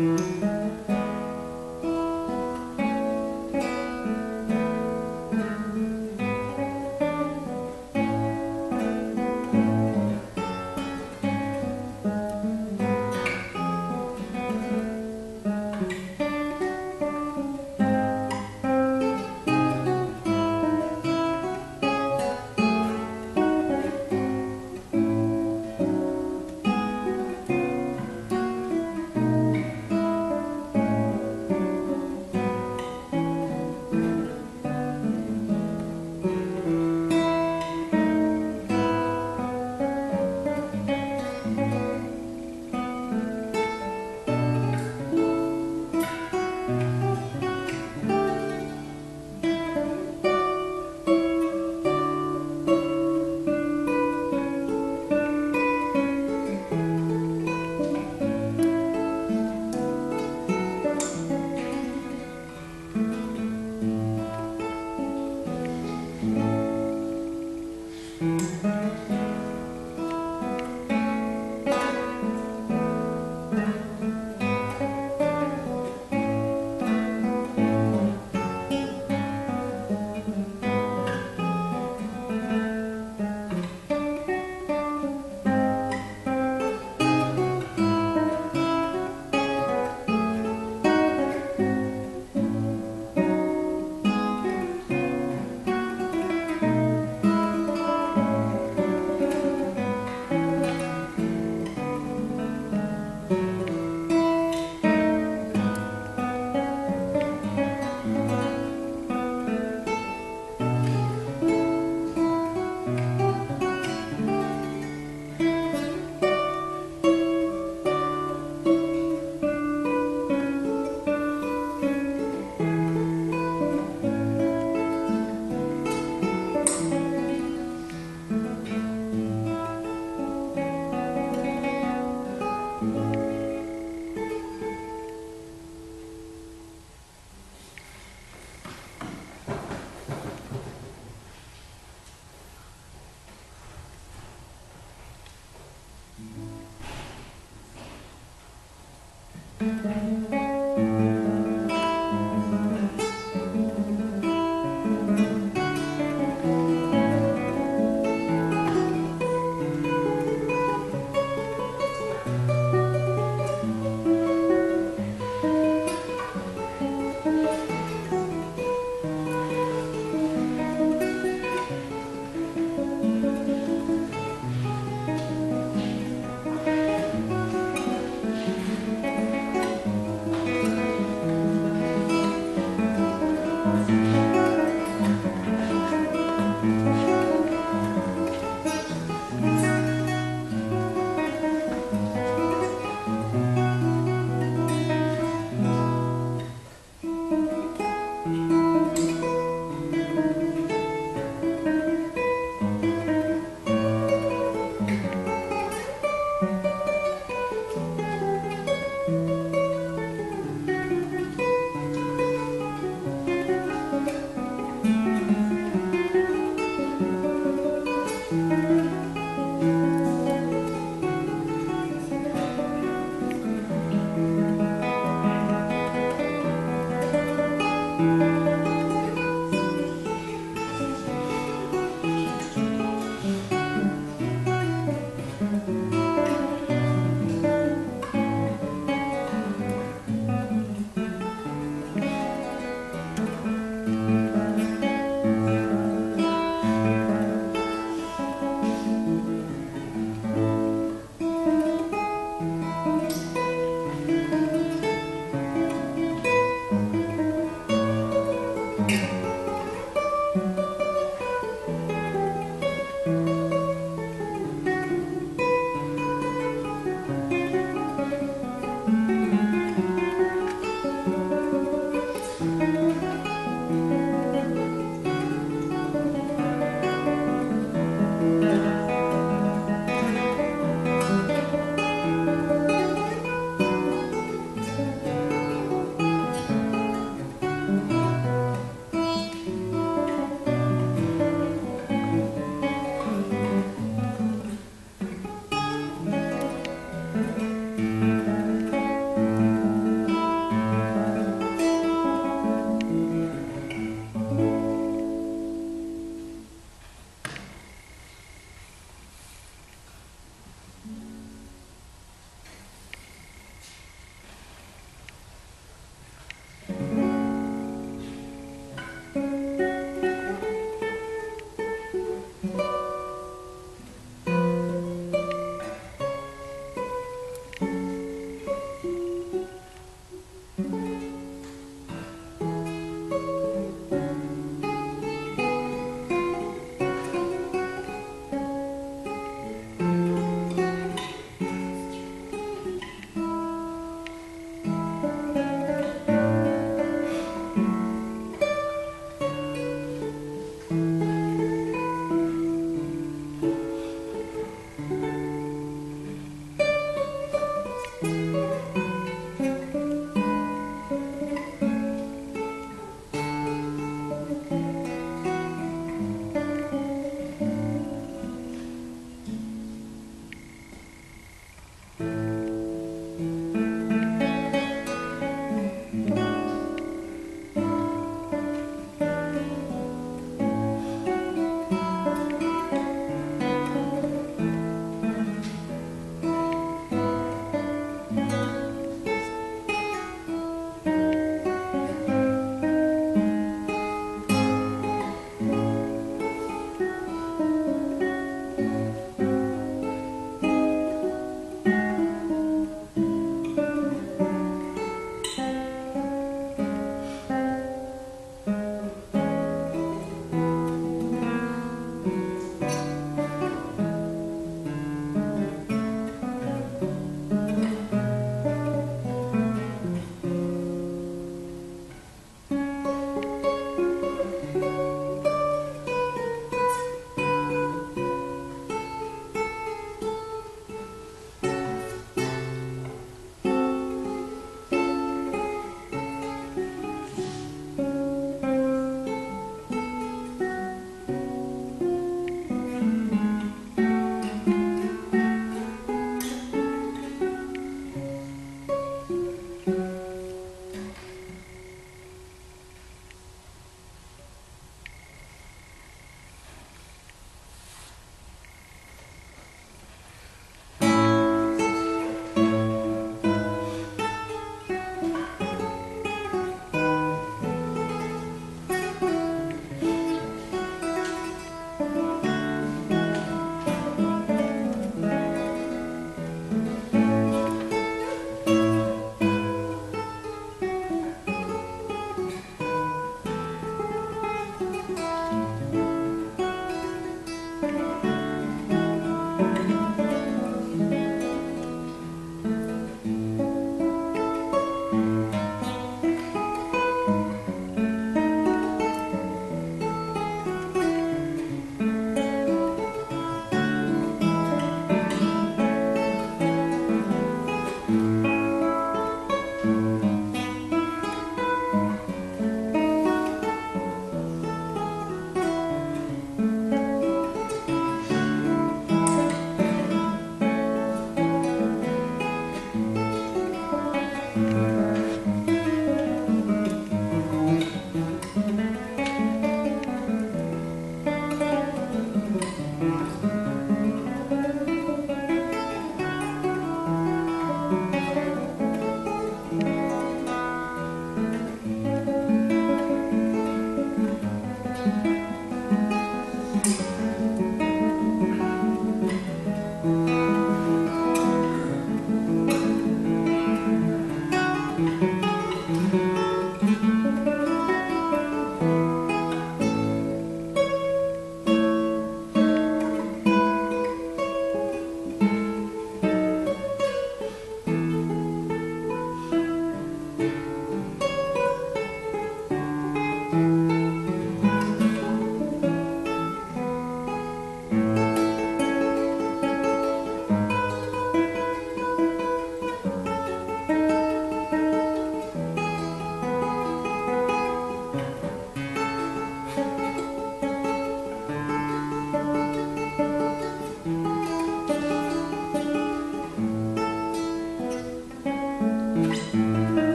Música